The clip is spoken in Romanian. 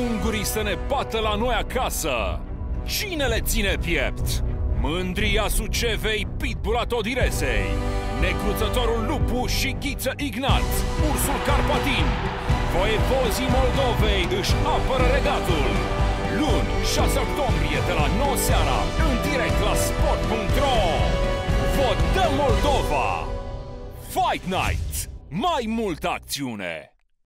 ungurii să ne bată la noi acasă? Cine le ține piept? Mândria Sucevei, Pitbull Todiresei, Necruțătorul Lupu și Ghiță Ignat, Ursul Carpatin, Voievozii Moldovei își apără regatul. Luni, 6 octombrie, de la 9 seara, în direct la sport.ro. Votăm Moldova! Fight Night! Mai multă acțiune!